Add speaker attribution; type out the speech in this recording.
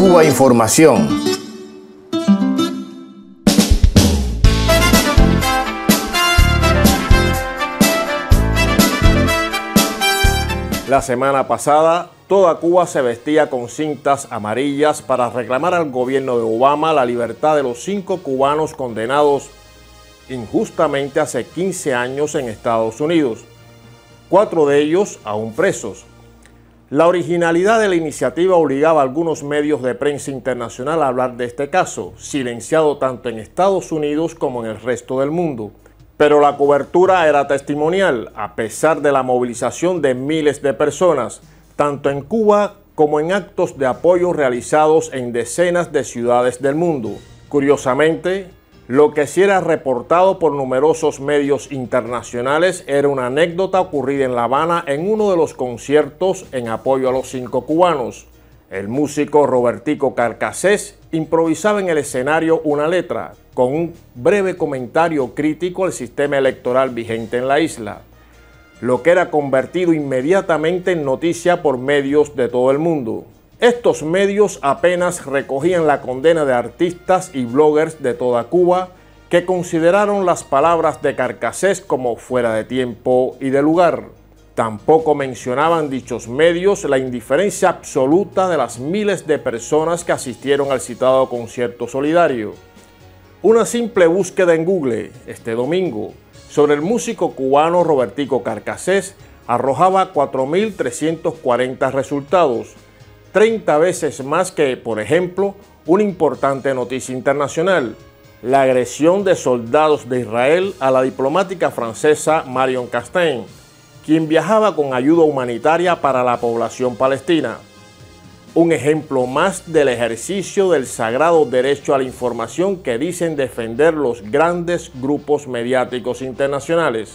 Speaker 1: Cuba Información.
Speaker 2: La semana pasada, toda Cuba se vestía con cintas amarillas para reclamar al gobierno de Obama la libertad de los cinco cubanos condenados injustamente hace 15 años en Estados Unidos, cuatro de ellos aún presos. La originalidad de la iniciativa obligaba a algunos medios de prensa internacional a hablar de este caso, silenciado tanto en Estados Unidos como en el resto del mundo. Pero la cobertura era testimonial, a pesar de la movilización de miles de personas, tanto en Cuba como en actos de apoyo realizados en decenas de ciudades del mundo. Curiosamente, lo que sí era reportado por numerosos medios internacionales era una anécdota ocurrida en La Habana en uno de los conciertos en apoyo a los cinco cubanos. El músico Robertico Carcasés improvisaba en el escenario una letra con un breve comentario crítico al sistema electoral vigente en la isla, lo que era convertido inmediatamente en noticia por medios de todo el mundo. Estos medios apenas recogían la condena de artistas y bloggers de toda Cuba que consideraron las palabras de Carcasés como fuera de tiempo y de lugar. Tampoco mencionaban dichos medios la indiferencia absoluta de las miles de personas que asistieron al citado concierto solidario. Una simple búsqueda en Google este domingo sobre el músico cubano Robertico Carcasés arrojaba 4.340 resultados, 30 veces más que, por ejemplo, una importante noticia internacional, la agresión de soldados de Israel a la diplomática francesa Marion Castain, quien viajaba con ayuda humanitaria para la población palestina. Un ejemplo más del ejercicio del sagrado derecho a la información que dicen defender los grandes grupos mediáticos internacionales.